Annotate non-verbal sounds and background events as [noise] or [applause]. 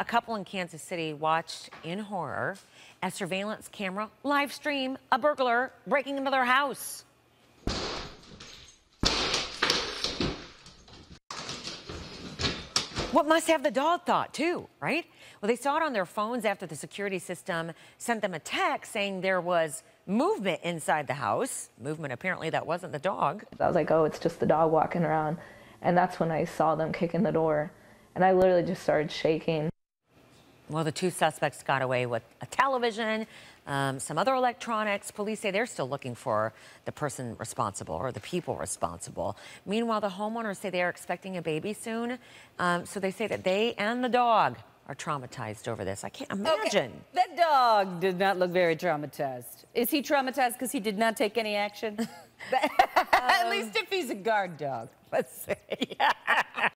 A couple in Kansas City watched in horror as surveillance camera live stream a burglar breaking into their house. What must have the dog thought too, right? Well, they saw it on their phones after the security system sent them a text saying there was movement inside the house. Movement apparently that wasn't the dog. I was like, oh, it's just the dog walking around. And that's when I saw them kicking the door. And I literally just started shaking. Well, the two suspects got away with a television, um, some other electronics. Police say they're still looking for the person responsible or the people responsible. Meanwhile, the homeowners say they are expecting a baby soon. Um, so they say that they and the dog are traumatized over this. I can't imagine. Okay. That dog did not look very traumatized. Is he traumatized because he did not take any action? [laughs] [laughs] At least if he's a guard dog, let's say. [laughs]